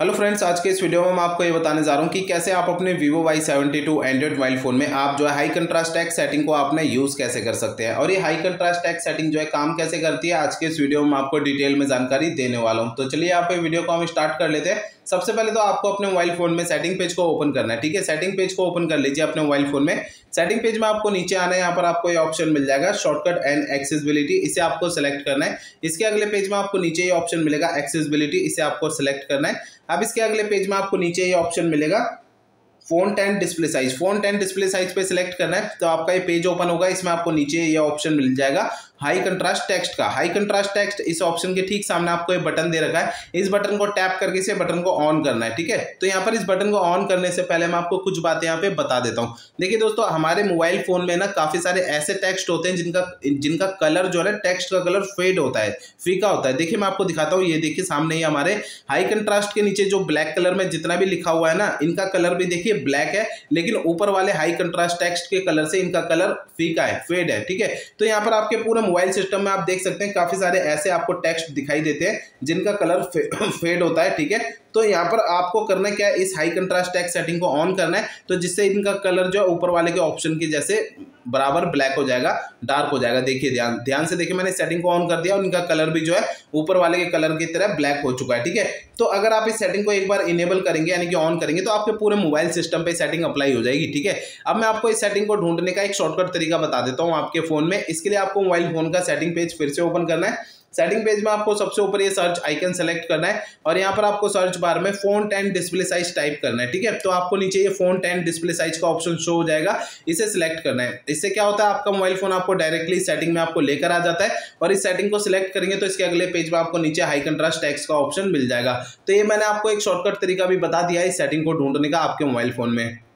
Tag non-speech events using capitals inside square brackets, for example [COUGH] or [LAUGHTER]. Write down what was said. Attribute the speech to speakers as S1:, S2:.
S1: Hello friends, आज के इस वीडियो में मैं आपको ये बताने जा रहा हूँ कि कैसे आप अपने Vivo Y seventy two Android mobile phone में आप जो है हाई कंट्रास्ट टैक्स सेटिंग को आपने यूज़ कैसे कर सकते हैं। और ये हाई कंट्रास्ट टैक्स सेटिंग जो है काम कैसे करती है, आज के इस वीडियो में आपको डिटेल में जानकारी देने वाला हूँ। तो चलिए आप ये वीडियो को हम स्टार्ट कर लेते हैं। सबसे पहले तो आपको अपने मोबाइल फ़ोन में सेटिंग पेज को ओपन करना है, ठीक है? सेटिंग पेज को ओपन कर लीजिए अपने मोबाइल फ़ोन में। सेटिंग पेज में आपको नीचे आना है, यहाँ पर आपको ये ऑप्शन मिल जाएगा शॉर्टकट एंड एक्सेसिबिलिटी इसे आपको सेलेक्ट करना है। इसके अगले पेज में आपको नीचे ये ऑप्शन मिलेगा एक्सेसिबिलिटी इसे आपको सेलेक्ट करना है। अब इसके अगले पेज में आपको नीचे ये ऑप्शन मिलेगा phone ten display size phone ten display size पे सिलेक्ट करना है तो आपका ये पेज ओपन होगा, इसमें आपको नीचे ये ऑप्शन मिल जाएगा। हाई कंट्रास्ट टेक्स्ट का। हाई कंट्रास्ट टेक्स्ट इस ऑप्शन के ठीक सामने आपको ये बटन दे रखा है। इस बटन को टैप करके इसे बटन को ऑन करना है, ठीक है? तो यहाँ पर इस बटन को ऑन करने से पहले मैं आपको कुछ बातें यहाँ पे बता देता हूँ। देखिए दोस्तों, हमारे मोबाइल फ़ोन में ना काफ़ी सारे ऐसे टेक्स्ट होते हैं जिनका जिनका कलर जो है टेक्स्ट का कलर फेड होता है, फीका होता है। देखिए मैं आपको दिखाता हूँ, ये देखिए सामने ही हमारे हाई कंट्रास्ट के नीचे जो ब्लैक कलर में जितना भी लिखा हुआ है ना, इनका कलर भी देखिए ब्लैक है, लेकिन ऊपर वाले हाई कंट्रास्ट टेक्स्ट के कलर से इनका कलर फीका है, फेड है, ठीक है? तो यहाँ पर आपके पूरे मोबाइल सिस्टम में आप देख सकते हैं, काफ़ी सारे ऐसे आपको टेक्स्ट दिखाई देते हैं, जिनका कलर फेड [COUGHS] होता है, ठीक है? तो यहाँ पर आपको करना क्या है, इस हाई कंट्रास्ट टेक्स्ट सेटिंग को ऑन करना है तो जिससे इनका कलर जो है ऊपर वाले के ऑप्शन के जैसे बराबर ब्लैक हो जाएगा, डार्क हो जाएगा। देखिए ध्यान ध्यान से देखिए, मैंने सेटिंग को ऑन कर दिया और इनका कलर भी जो है, ऊपर वाले के कलर की तरह ब्लैक हो चुका है, ठीक है? तो अगर आप इस सेटिंग को एक बार इनेबल करेंगे, यानी कि ऑन करेंगे तो आपके पूरे मोबाइल सिस्टम पर सेटिंग अप्लाई हो जाएगी, ठीक है? अब मैं आपको इस सेटिंग को ढूँढने का एक शॉर्टकट तरीका बता देता हूँ आपके फ़ोन में। इसके लिए आपको मोबाइल फ़ोन का सेटिंग पेज फिर से ओपन करना है। सेटिंग पेज में आपको सबसे ऊपर ये सर्च आइकन सेलेक्ट करना है और यहाँ पर आपको सर्च बार में font ten display size type करना है, ठीक है? तो आपको नीचे ये फ़ोन टेन डिस्प्ले साइज़ का ऑप्शन शो हो जाएगा, इसे सिलेक्ट करना है। इससे क्या होता है? आपका मोबाइल फ़ोन आपको डायरेक्टली सेटिंग में आपको लेकर आ जाता है और इस सेटिंग को सिलेक्ट करेंगे तो इसके अगले पेज में आपको नीचे हाई कंट्रास्ट टैक्स का ऑप्शन मिल जाएगा। तो ये मैंने आपको एक शॉर्टकट तरीका भी बता दिया इस सेटिंग को ढूँढने का आपके मोबाइल फ़ोन में।